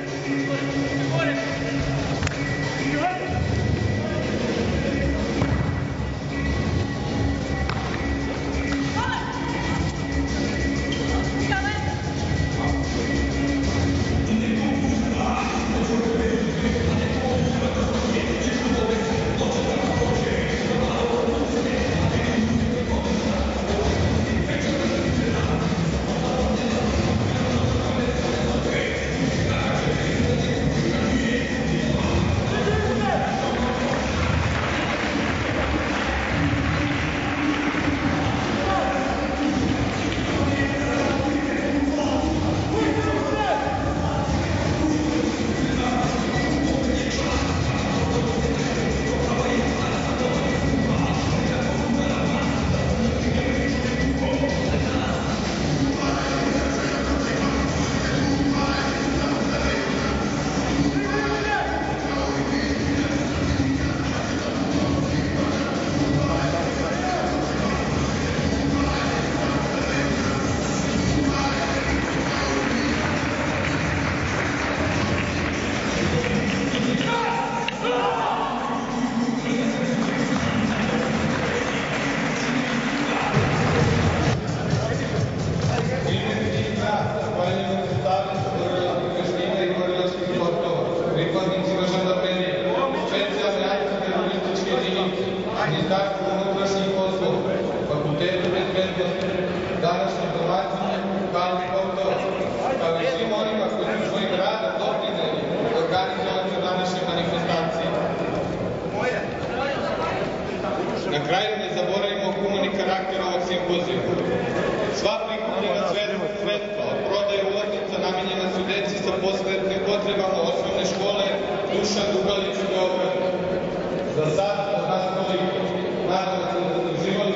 vida. Na kraju ne zaboravimo humani karakter ovog simpozija. Sva prikupljena sredstva od prodaje ulaznica namenjena su deci sa posebnim potrebama osnovne škole Duša Dugalić u Beogradu. Za sad, od nas toliko. nadam se da zaduživali